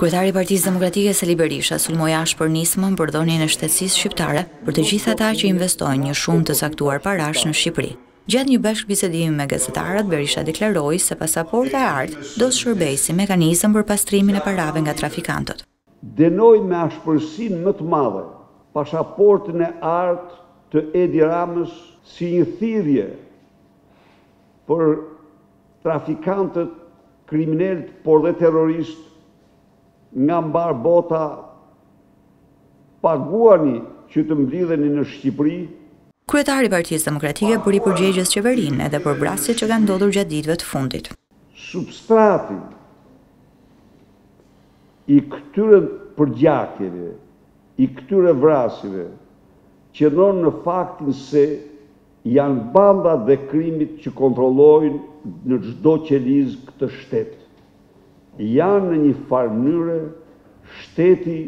Kryetari i Partisë Demokratike Sali Berisha sulmoi ashpër nismën për dhënien e shtetësisë shqiptare për të gjithë ata që investojnë një shumë të caktuar parash në Shqipëri. Gjatë një bashkëbisedimi me gazetarët, Berisha deklaroi se pasaporta e artë do të shërbejë si mekanizëm për pastrimin e parave nga trafikantët. Dënoj me ashpërsinë më të madhe pasaportën e artë të Edi Ramës si një thirrje për trafikantët, kriminelët por dhe terroristë nga mbarë bota paguani që të mblidheni në Shqipëri. Kryetari i Partisë Demokratike bëri përgjegjës qeverinë edhe për vrasjet që kanë ndodhur gjatë ditëve të fundit. Substrati i këtyre përgjakjeve, i këtyre vrasjeve, qëndron në faktin se janë bandat e krimit që kontrollojnë në çdo qelizë këtë shtet. Janë në një farë mënyre shteti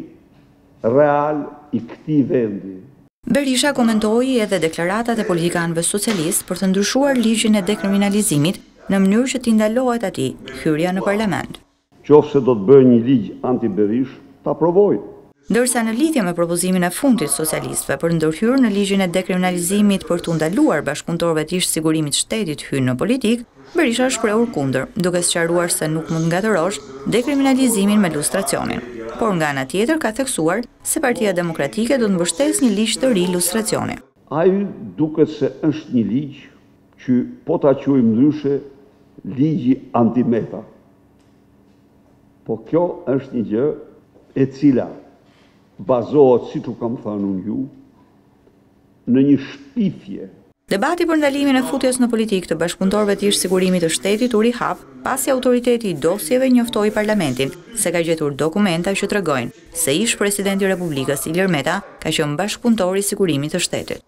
real i këtij vendi. Berisha komentoi edhe deklaratat e politikanëve socialistë për të ndryshuar ligjin e dekriminalizimit në mënyrë që t'i ndalohet atij hyrja në parlament. Qoftë se do të bëjë një ligj anti-Berishë, ta provojë. Ndërsa në lidhje me propozimin e fundit socialistëve për ndërhyrë në ligjin e dekriminalizimit për t'u ndaluar bashkëpunëtorëve të ish-sigurimit shtetit hyrjen në politikë, Berisha është shprehur kundër, duke sqaruar se nuk mund të ngatërrosh dekriminalizimin me lustracionin. Por nga ana tjetër ka theksuar se Partia Demokratike do të mbështesë një ligj të ri lustracioni. Ai duket se është një ligj që po ta quajmë ndryshe ligji anti-Meta. Po kjo është një gjë e cila bazohet siç u kam thënë unë ju, në një shpifje. Debati për ndalimin e futjes në politikë të bashkëpunëtorëve të ish-Sigurimit të Shtetit u rihap, pasi Autoriteti i Dosjeve njoftoi Parlamentin se ka gjetur dokumenta që tregojnë se ish-presidenti i Republikës, Ilir Meta, ka qenë bashkëpunëtor i Sigurimit të Shtetit.